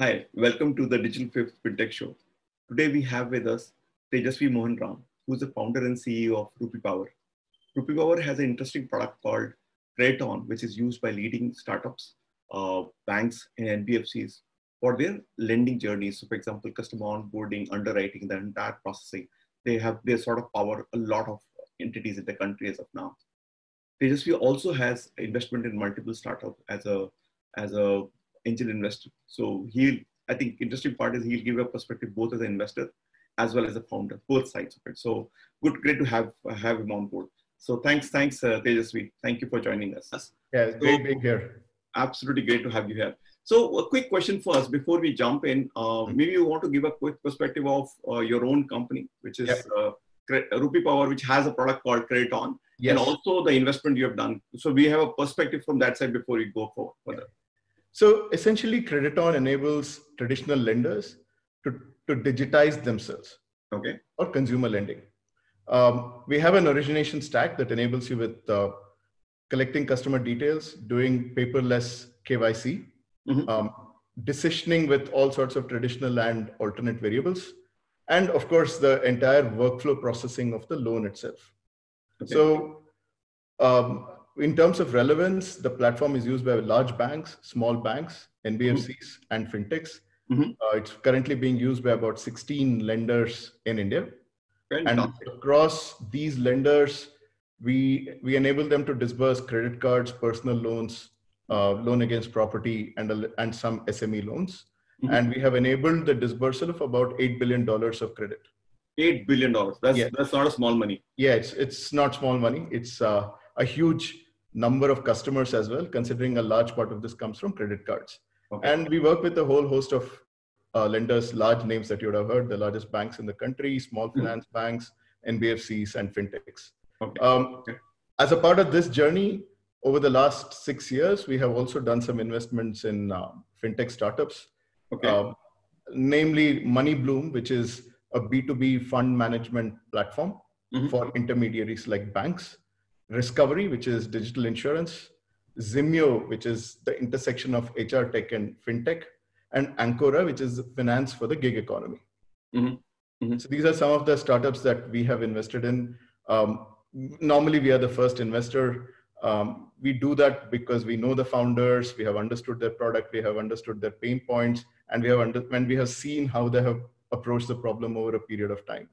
Hi, welcome to the Digital Fifth FinTech Show. Today we have with us Tejasvi Mohanram, who is the founder and CEO of RupeePower. Rupee Power has an interesting product called Crediton, which is used by leading startups, uh, banks, and NBFCs for their lending journeys. So, for example, customer onboarding, underwriting, the entire processing. They have they sort of power a lot of entities in the country as of now. Tejasvi also has investment in multiple startups as a as a angel investor. So he, I think, interesting part is he'll give a perspective both as an investor as well as a founder, both sides of it. So good, great to have have him on board. So thanks, thanks, uh, Tejasvi. Thank you for joining us. Yeah, great being here. Absolutely great to have you here. So a quick question for us before we jump in. Uh, hmm. maybe you want to give a quick perspective of uh, your own company, which is yep. Uh, RupeePower, which has a product called Crediton, yes. and also the investment you have done. So we have a perspective from that side before we go for further. So essentially, Crediton enables traditional lenders to, to digitize themselves. Okay. Or consumer lending. Um, we have an origination stack that enables you with uh, collecting customer details, doing paperless KYC, mm-hmm. um, decisioning with all sorts of traditional and alternate variables, and of course, the entire workflow processing of the loan itself. Okay. So, um, in terms of relevance, the platform is used by large banks, small banks, NBFCs, mm-hmm. and fintechs. Mm-hmm. Uh, it's currently being used by about 16 lenders in India. And across these lenders, we we enable them to disburse credit cards, personal loans, uh, loan against property, and and some SME loans. Mm-hmm. And we have enabled the disbursal of about eight billion dollars of credit. Eight billion dollars. That's yeah. that's not a small money. Yeah, it's it's not small money. It's uh, a huge number of customers as well, considering a large part of this comes from credit cards. Okay. And we work with a whole host of uh, lenders, large names that you would have heard, the largest banks in the country, small hmm. finance mm banks, NBFCs, and fintechs. Okay. Um, okay. As a part of this journey, over the last six years, we have also done some investments in uh, fintech startups, okay. uh, namely MoneyBloom, which is a B2B fund management platform mm-hmm. for intermediaries like banks. Riskovery, which is digital insurance, Zimyo, which is the intersection of HR tech and fintech, and Ancora, which is finance for the gig economy. Mm-hmm. Mm-hmm. So these are some of the startups that we have invested in. Um, normally, we are the first investor. Um, we do that because we know the founders, we have understood their product, we have understood their pain points, and we have under- when we have seen how they have approached the problem over a period of time.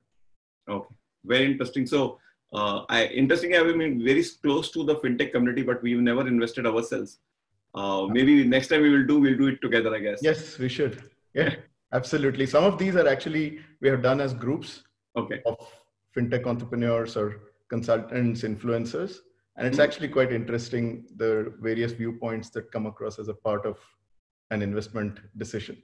Okay, very interesting. So uh, I, interestingly, I've been very close to the fintech community, but we've never invested ourselves. Uh, maybe next time we will do, we'll do it together, I guess. Yes, we should. Yeah, absolutely. Some of these are actually, we have done as groups okay. of fintech entrepreneurs or consultants, influencers. And it's mm-hmm. actually quite interesting the various viewpoints that come across as a part of an investment decision.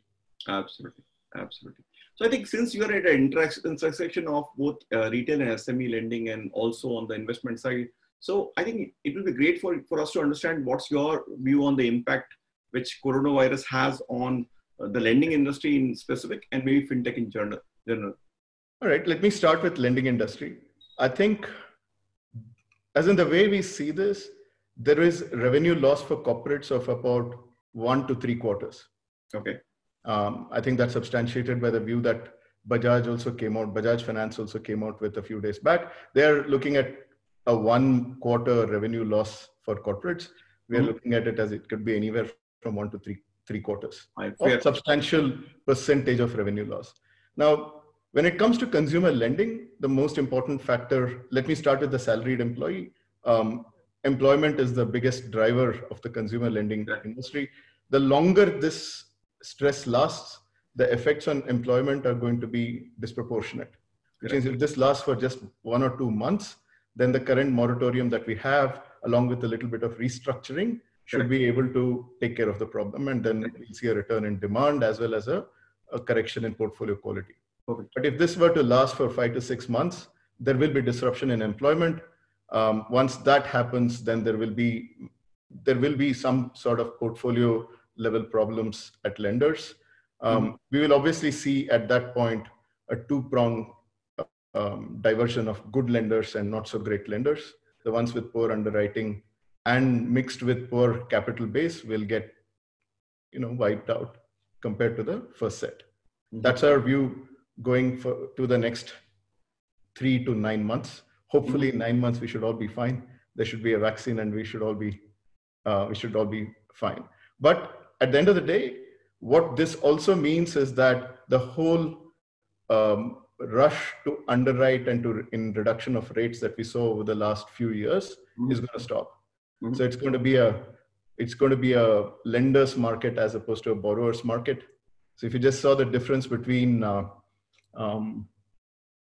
Absolutely. Absolutely. So I think since you are at an intersection of both uh, retail and SME lending and also on the investment side, so I think it will be great for, for us to understand what's your view on the impact which coronavirus has on uh, the lending industry in specific and maybe fintech in general. general. All right, let me start with lending industry. I think as in the way we see this, there is revenue loss for corporates of about one to three quarters. Okay. Um, I think that's substantiated by the view that Bajaj also came out, Bajaj Finance also came out with a few days back. They're looking at a one quarter revenue loss for corporates. We are mm-hmm. looking at it as it could be anywhere from one to three three quarters. A substantial percentage of revenue loss. Now, when it comes to consumer lending, the most important factor, let me start with the salaried employee. Um, employment is the biggest driver of the consumer lending industry. The longer this stress lasts, the effects on employment are going to be disproportionate. Which means if this lasts for just one or two months, then the current moratorium that we have, along with a little bit of restructuring, should be able to take care of the problem. And then we'll see a return in demand as well as a, a correction in portfolio quality. Okay. But if this were to last for five to six months, there will be disruption in employment. Um, once that happens, then there will be there will be some sort of portfolio level problems at lenders. Um, mm-hmm. We will obviously see at that point a two prong um, diversion of good lenders and not so great lenders. The ones with poor underwriting and mixed with poor capital base will get, you know, wiped out. compared to the first set. Mm-hmm. That's our view going for to the next three to nine months. Hopefully, mm-hmm. nine months we should all be fine. There should be a vaccine, and we should all be uh, we should all be fine. But at the end of the day, what this also means is that the whole um, rush to underwrite and to in reduction of rates that we saw over the last few years mm-hmm. is going to stop. Mm-hmm. So it's going to be a it's going to be a lender's market as opposed to a borrower's market. So if you just saw the difference between uh, um,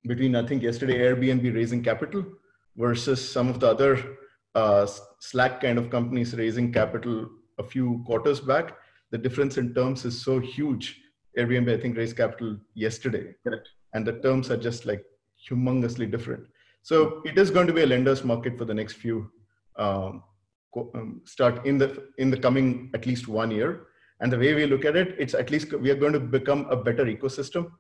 between I think yesterday Airbnb raising capital versus some of the other uh, Slack kind of companies raising capital a few quarters back, the difference in terms is so huge. Airbnb I think raised capital yesterday, correct, and the terms are just like humongously different. So it is going to be a lender's market for the next few um, um, start in the in the coming at least one year. And the way we look at it, it's at least we are going to become a better ecosystem.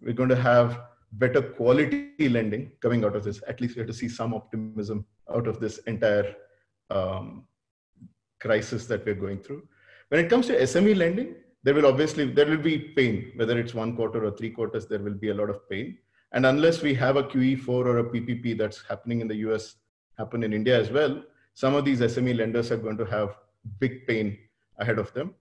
We're going to have better quality lending coming out of this. At least we have to see some optimism out of this entire um, crisis that we're going through. When it comes to SME lending, there will obviously there will be pain, whether it's one quarter or three quarters, there will be a lot of pain. And unless we have a QE4 or a PPP that's happening in the US, happen in India as well, some of these SME lenders are going to have big pain ahead of them.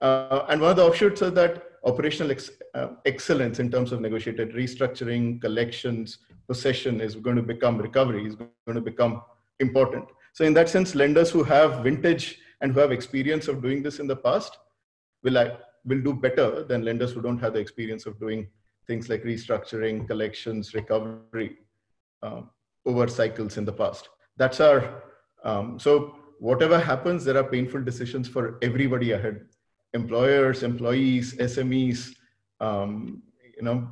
Uh, and one of the offshoots is that operational ex- uh, excellence in terms of negotiated restructuring, collections, possession is going to become recovery, is going to become important. So, in that sense, lenders who have vintage and who have experience of doing this in the past will, will do better than lenders who don't have the experience of doing things like restructuring, collections, recovery um, over cycles in the past. That's our um, so whatever happens, there are painful decisions for everybody ahead: employers, employees, SMEs, um, you know,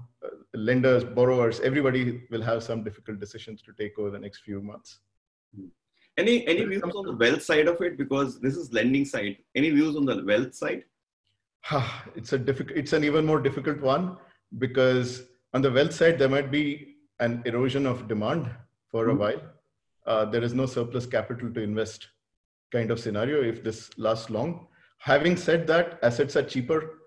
lenders, borrowers. Everybody will have some difficult decisions to take over the next few months. Any any views on the wealth side of it? Because this is lending side. Any views on the wealth side? it's a difficult. It's an even more difficult one because on the wealth side there might be an erosion of demand for mm-hmm. a while uh, there is no surplus capital to invest kind of scenario if this lasts long. Having said that, assets are cheaper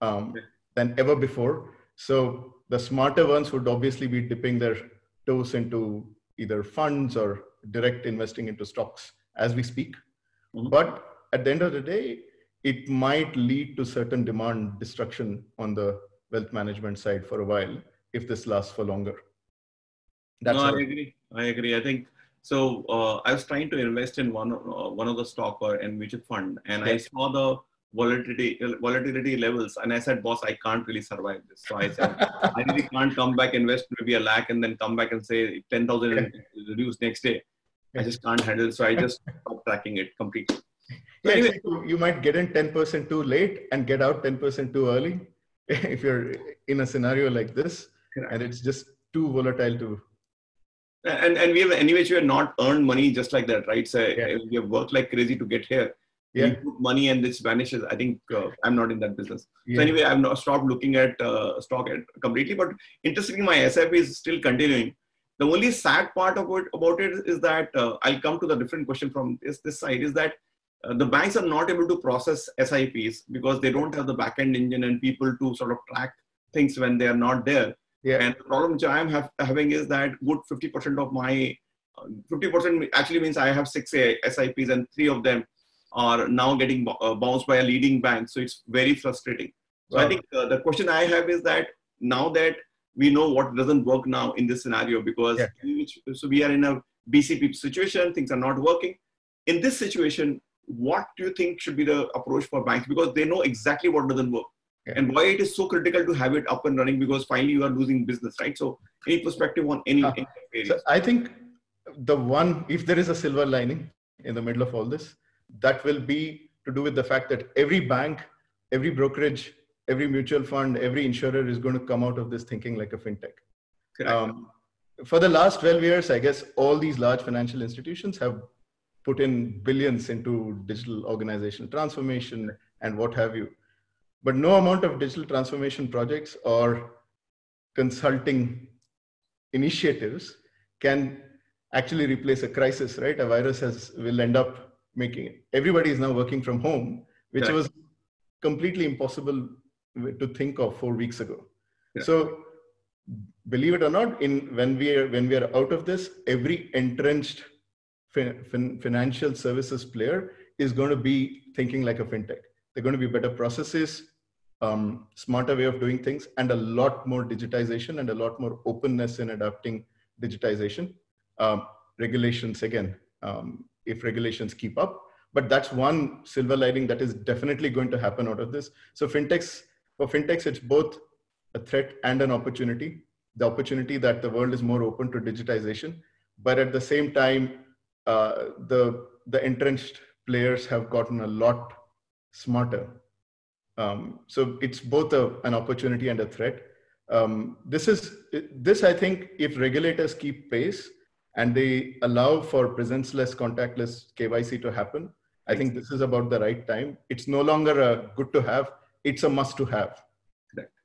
um, than ever before. So the smarter ones would obviously be dipping their toes into either funds or direct investing into stocks as we speak. Mm-hmm. But at the end of the day, it might lead to certain demand destruction on the wealth management side for a while if this lasts for longer. That's no, I agree. I agree. I think so uh, I was trying to invest in one uh, one of the stock or in mutual fund, and I saw the volatility volatility levels, and I said, "Boss, I can't really survive this." So I said, "I really can't come back invest maybe a lakh and then come back and say ten thousand yeah. reduced next day." I just can't handle. So I just stopped tracking it completely. So yeah, anyway, you might get in ten percent too late and get out ten percent too early if you're in a scenario like this, and it's just too volatile to and and we have anyway we have not earned money just like that right so yeah. we have worked like crazy to get here yeah. we put money and this vanishes i think uh, i'm not in that business yeah. so anyway i've not stopped looking at uh, stock at completely but interestingly my SIP is still continuing the only sad part of it, about it is that uh, i'll come to the different question from this this side is that uh, the banks are not able to process SIPs because they don't have the backend engine and people to sort of track things when they are not there yeah. And the problem which I am have, having is that good 50% of my, uh, 50% actually means I have six SIPs and three of them are now getting uh, bounced by a leading bank. So it's very frustrating. So wow. I think uh, the question I have is that now that we know what doesn't work now in this scenario because yeah. so we are in a BCP situation, things are not working. In this situation, what do you think should be the approach for banks? Because they know exactly what doesn't work yeah. and why it is so critical to have it up and running because finally you are losing business right so any perspective on any, uh, any so i think the one if there is a silver lining in the middle of all this that will be to do with the fact that every bank every brokerage every mutual fund every insurer is going to come out of this thinking like a fintech um, for the last 12 years i guess all these large financial institutions have put in billions into digital organizational transformation and what have you but no amount of digital transformation projects or consulting initiatives can actually replace a crisis, right? A virus has will end up making it. everybody is now working from home, which was completely impossible to think of four weeks ago. Yeah. So believe it or not, in when we are when we are out of this, every entrenched fin, fin, financial services player is going to be thinking like a fintech. They're going to be better processes, um, smarter way of doing things, and a lot more digitization and a lot more openness in adapting digitization. Um, regulations again, um, if regulations keep up, but that's one silver lining that is definitely going to happen out of this. So fintechs for fintechs, it's both a threat and an opportunity. The opportunity that the world is more open to digitization, but at the same time, uh, the the entrenched players have gotten a lot smarter. Um, so it's both a, an opportunity and a threat. Um, this is this I think if regulators keep pace and they allow for presence-less, contactless KYC to happen, I think this is about the right time. It's no longer a good to have; it's a must to have.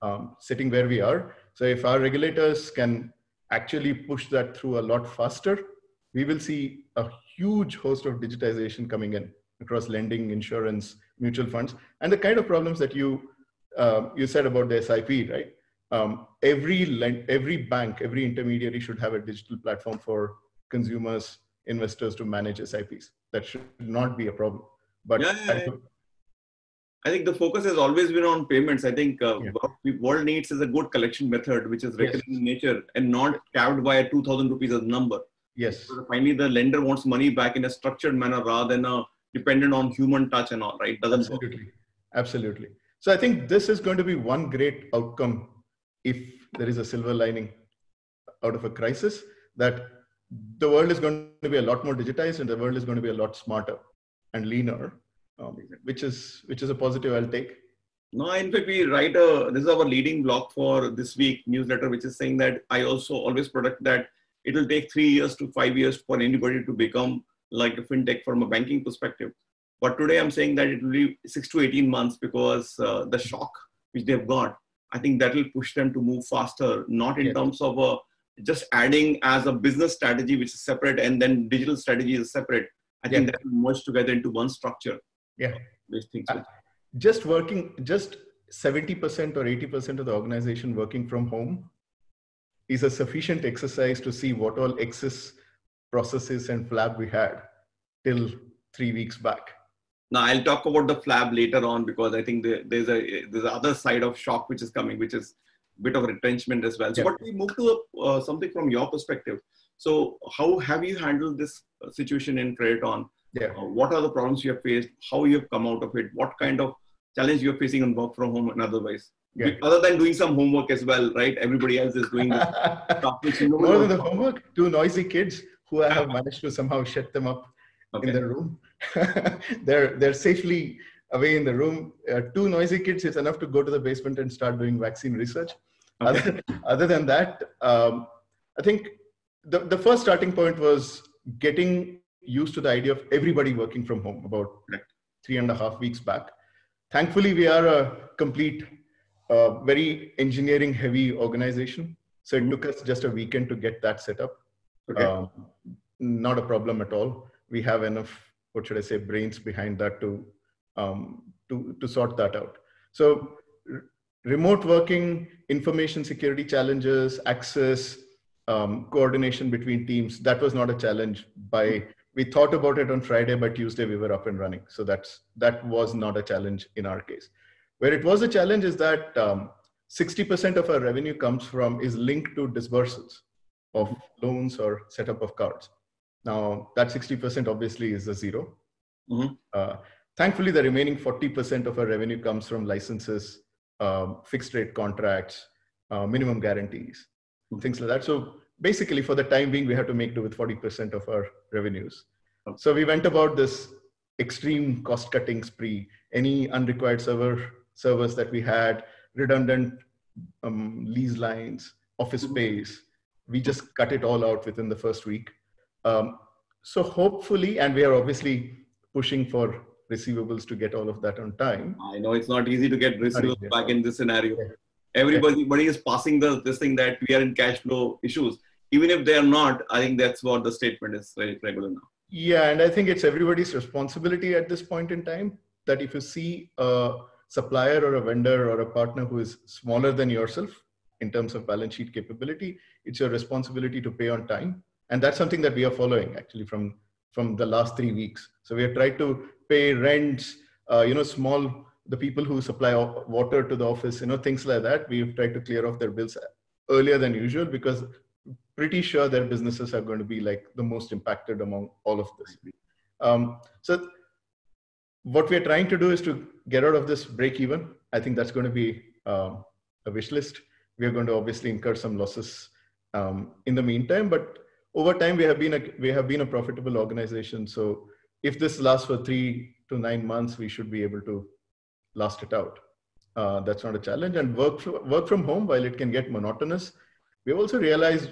Um, sitting where we are. So if our regulators can actually push that through a lot faster, we will see a huge host of digitization coming in across lending, insurance, mutual funds, and the kind of problems that you uh, you said about the SIP, right? Um, every lend, every bank, every intermediary should have a digital platform for consumers, investors to manage SIPs. That should not be a problem. But yeah, yeah, yeah. I think the focus has always been on payments. I think uh, yeah. what the world needs is a good collection method, which is recurring yes. in nature and not capped by a 2000 rupees as a number. Yes. So finally, the lender wants money back in a structured manner rather than a dependent on human touch and all, right? Doesn't Absolutely. Work. Absolutely. So I think this is going to be one great outcome if there is a silver lining out of a crisis that the world is going to be a lot more digitized and the world is going to be a lot smarter and leaner um, which is which is a positive I'll take. No, in fact, we write a this is our leading block for this week newsletter, which is saying that I also always predict that it will take three years to five years for anybody to become like a fintech from a banking perspective. But today I'm saying that it will be six to 18 months because uh, the shock which they've got, I think that will push them to move faster, not in terms of uh, just adding as a business strategy, which is separate, and then digital strategy is separate. I yeah. think that will merge together into one structure yeah. These things uh, just working just 70% or 80% of the organization working from home is a sufficient exercise to see what all excess processes and flab we had till three weeks back. Now i'll talk about the flab later on because i think there's a there's other side of shock which is coming which is a bit of retrenchment as well. So yeah. but we move to uh, something from your perspective. So how have you handled this situation in Crediton yeah. Uh, what are the problems you have faced? How you have come out of it? What kind of challenge you're facing on work from home and otherwise? Yeah. Other than doing some homework as well, right? Everybody else is doing stuff which More than the homework, two noisy kids who I have managed to somehow shut them up okay. in the room. they're they're safely away in the room. Uh, two noisy kids is enough to go to the basement and start doing vaccine research. Okay. Other, other than that, um, I think the, the first starting point was getting used to the idea of everybody working from home about three and a half weeks back. Thankfully, we are a complete, uh, very engineering heavy organization. So it took us just a weekend to get that set up. Okay. Um, not a problem at all. We have enough, what should I say, brains behind that to um, to to sort that out. So r- remote working, information security challenges, access, um, coordination between teams, that was not a challenge by we thought about it on Friday, but Tuesday we were up and running. So that's that was not a challenge in our case. Where it was a challenge is that um, 60% of our revenue comes from is linked to disbursals of loans or setup of cards. Now that 60% obviously is a 0 mm-hmm. uh, thankfully, the remaining 40% of our revenue comes from licenses, um, fixed rate contracts, uh, minimum guarantees, mm-hmm. things like that. So basically for the time being we have to make do with 40% of our revenues. So we went about this extreme cost cutting spree. Any unrequired server servers that we had redundant um, lease lines office mm-hmm. space we just cut it all out within the first week. Um, so hopefully and we are obviously pushing for receivables to get all of that on time. I know it's not easy to get receivables back in this scenario. Yeah. everybody yeah. is passing the this thing that we are in cash flow issues even if they are not, I think that's what the statement is very regular now. Yeah, and I think it's everybody's responsibility at this point in time that if you see a supplier or a vendor or a partner who is smaller than yourself in terms of balance sheet capability, it's your responsibility to pay on time. And that's something that we are following actually from, from the last three weeks. So we have tried to pay rents, uh, you know, small, the people who supply water to the office, you know, things like that. We've tried to clear off their bills earlier than usual because pretty sure their businesses are going to be like the most impacted among all of this. Um, so what we're trying to do is to get out of this break even. I think that's going to be um, a wish list. We are going to obviously incur some losses um, in the meantime, but over time we have been a we have been a profitable organization. So if this lasts for three to nine months, we should be able to last it out. Uh, that's not a challenge. And work work from home, while it can get monotonous, we've also realized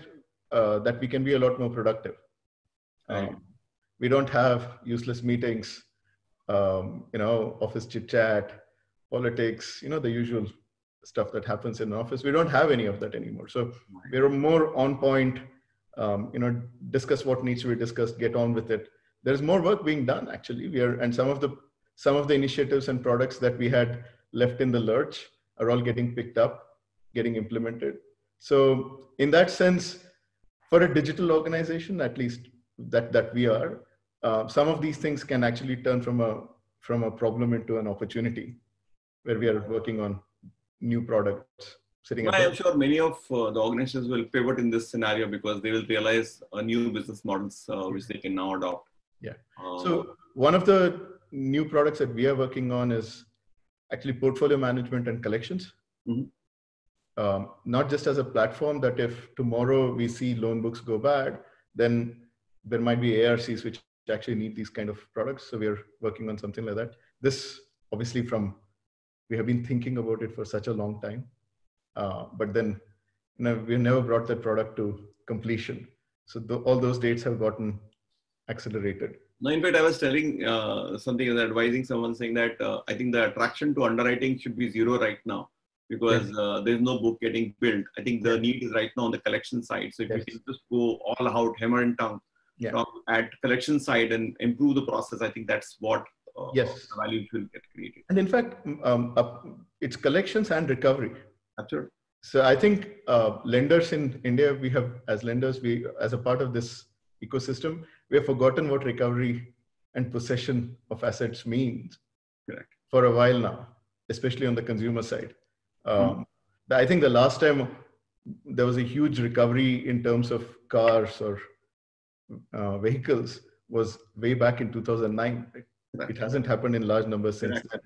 uh, that we can be a lot more productive. Um, we don't have useless meetings um, you know, office chit chat, politics, you know, the usual stuff that happens in office. We don't have any of that anymore. So we're more on point, um, you know, discuss what needs to be discussed, get on with it. There's more work being done actually. We are, and some of the, some of the initiatives and products that we had left in the lurch are all getting picked up, getting implemented. So in that sense, for a digital organization, at least that, that we are, uh, some of these things can actually turn from a from a problem into an opportunity where we are working on new products sitting i am sure many of uh, the organizations will pivot in this scenario because they will realize uh, new business models uh, which they can now adopt. Yeah. Uh, so one of the new products that we are working on is actually portfolio management and collections. Mm-hmm. Um, not just as a platform that if tomorrow we see loan books go bad then there might be ARCs which actually need these kind of products. So we are working on something like that. This obviously from we have been thinking about it for such a long time, uh, but then you know, we never brought that product to completion. So the, all those dates have gotten accelerated. No, in fact, I was telling uh, something advising someone saying that uh, I think the attraction to underwriting should be zero right now because yes. uh, there's no book getting built. I think the need is right now on the collection side. So if yes. you can just go all out, hammer and tongue, yeah. from at collection side and improve the process i think that's what uh, yes value will get created and in fact um, uh, it's collections and recovery absolutely so i think uh, lenders in india we have as lenders we as a part of this ecosystem we have forgotten what recovery and possession of assets means Correct. for a while now especially on the consumer side um, mm i think the last time there was a huge recovery in terms of cars or uh, vehicles was way back in 2009. Right? It hasn't happened in large numbers since then.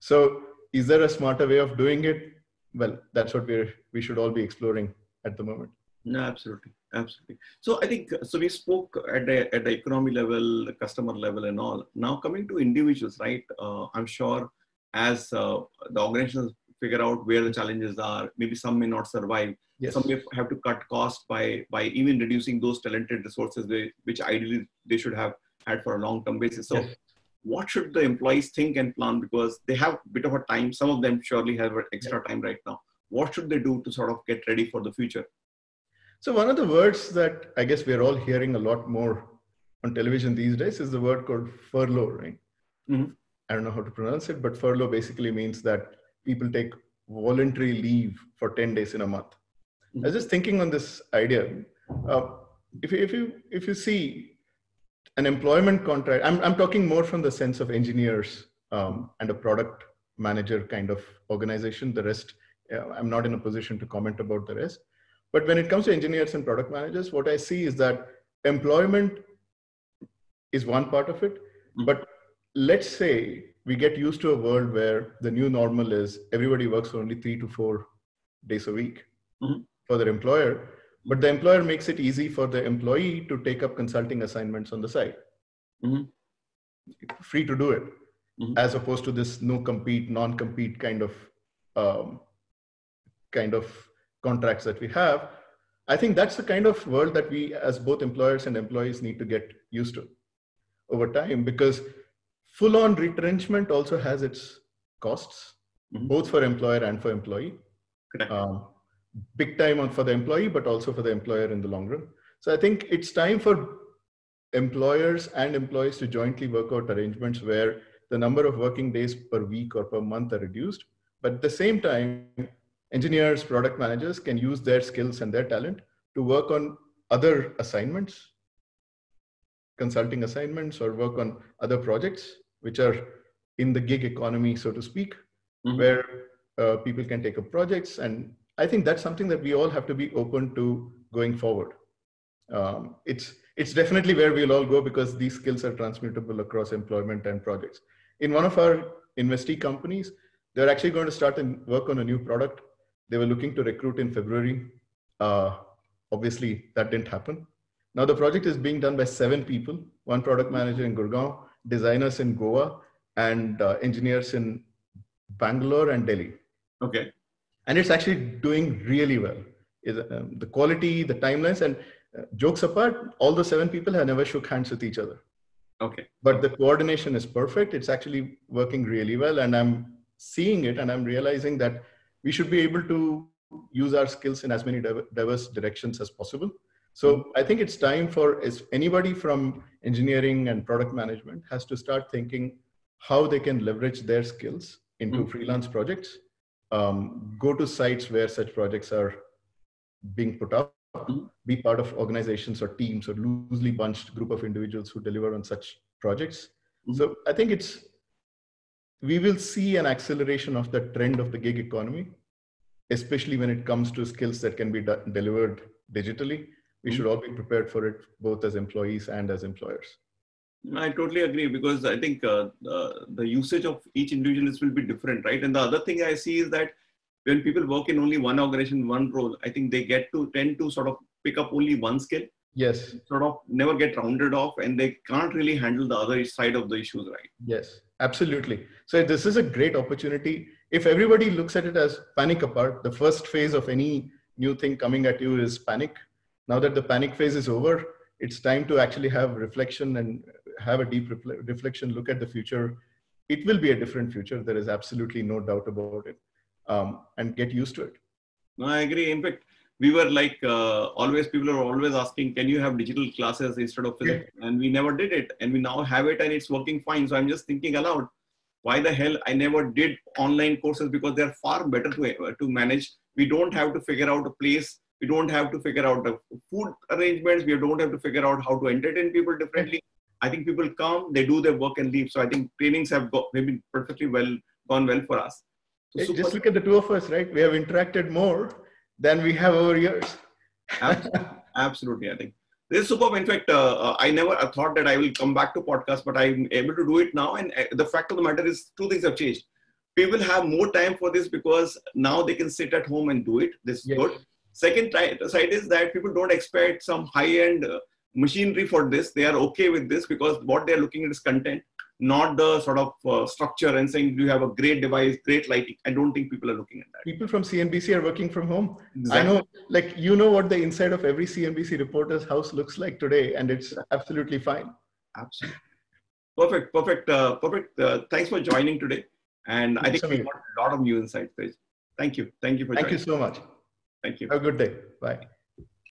So, is there a smarter way of doing it? Well, that's what we we should all be exploring at the moment. No, absolutely, absolutely. So I think so. We spoke at the at the economy level, the customer level, and all. Now coming to individuals, right? Uh, I'm sure as uh, the organizations figure out where the challenges are, maybe some may not survive Yes. Some may have to cut costs by by even reducing those talented resources they, which ideally they should have had for a long term basis. So, yes. what should the employees think and plan because they have a bit of a time. Some of them surely have extra yes. time right now. What should they do to sort of get ready for the future? So one of the words that I guess we're all hearing a lot more on television these days is the word called furlough, right? Mm-hmm. I don't know how to pronounce it, but furlough basically means that people take voluntary leave for 10 days in a month. I was just thinking on this idea. Uh, if, you, if you if you see an employment contract, I'm I'm talking more from the sense of engineers um, and a product manager kind of organization. The rest, uh, I'm not in a position to comment about the rest. But when it comes to engineers and product managers, what I see is that employment is one part of it. But let's say we get used to a world where the new normal is everybody works for only three to four days a week. Mm-hmm for their employer, but the employer makes it easy for the employee to take up consulting assignments on the side. Mm-hmm. Free to do it, mm-hmm. as opposed to this no compete, non compete kind of um, kind of contracts that we have. I think that's the kind of world that we, as both employers and employees, need to get used to over time because full on retrenchment also has its costs, mm-hmm. both for employer and for employee. Um, big time on for the employee, but also for the employer in the long run. So I think it's time for employers and employees to jointly work out arrangements where the number of working days per week or per month are reduced. But at the same time, engineers, product managers can use their skills and their talent to work on other assignments, consulting assignments, or work on other projects, which are in the gig economy, so to speak, mm-hmm. where uh, people can take up projects. And I think that's something that we all have to be open to going forward. Um, it's it's definitely where we'll all go because these skills are transmittable across employment and projects. In one of our investee companies, they're actually going to start and work on a new product. They were looking to recruit in February. Uh, obviously, that didn't happen. Now the project is being done by seven people: one product manager in Gurgaon, designers in Goa, and uh, engineers in Bangalore and Delhi. Okay. And it's actually doing really well. Um, the quality, the timelines, and uh, jokes apart, all the seven people have never shook hands with each other. Okay. But the coordination is perfect. It's actually working really well. And I'm seeing it and I'm realizing that we should be able to use our skills in as many diverse directions as possible. So mm-hmm. I think it's time for anybody from engineering and product management has to start thinking how they can leverage their skills into mm-hmm. freelance projects, um, go to sites where such projects are being put up, be part of organizations or teams or loosely bunched group of individuals who deliver on such projects. Mm-hmm. So I think it's we will see an acceleration of the trend of the gig economy, especially when it comes to skills that can be de- delivered digitally. We mm-hmm. should all be prepared for it, both as employees and as employers. I totally agree because I think uh, uh, the usage of each individual will be different, right? And the other thing I see is that when people work in only one organization, one role, I think they get to tend to sort of pick up only one skill. Yes. Sort of never get rounded off and they can't really handle the other side of the issues, right? Yes, absolutely. So this is a great opportunity. If everybody looks at it as panic apart, the first phase of any new thing coming at you is panic. Now that the panic phase is over, it's time to actually have reflection and have a deep reflection, look at the future. It will be a different future. There is absolutely no doubt about it um, and get used to it. No, I agree. In fact, we were like uh, always people are always asking, can you have digital classes instead of physics? Yeah. And we never did it, and we now have it, and it's working fine. So I'm just thinking aloud, why the hell I never did online courses because they're far better to to manage. We don't have to figure out a place. We don't have to figure out the food arrangements. We don't have to figure out how to entertain people differently. I think people come, they do their work and leave. So I think trainings have got, they've been perfectly well gone well for us. So just look at the two of us, right? We have interacted more than we have over years. Absolutely. Absolutely, I think this is superb. In fact, uh, uh, I never thought that I will come back to podcast, but I'm able to do it now. And uh, the fact of the matter is, two things have changed. People have more time for this because now they can sit at home and do it. This is yes. good. Second side is that people don't expect some high-end uh, machinery for this. They are okay with this because what they are looking at is content not the sort of uh, structure and saying you have a great device, great lighting. I don't think people are looking at that. People from CNBC are working from home. Exactly. I know, like you know what the inside of every CNBC reporter's house looks like today, and it's absolutely fine. Absolutely. Perfect, perfect, uh, perfect. Uh, thanks for joining today, and Thanks I think we got a lot of new insights. Thank you, thank you for. Thank joining. you so much. Thank you. Have a good day. Bye.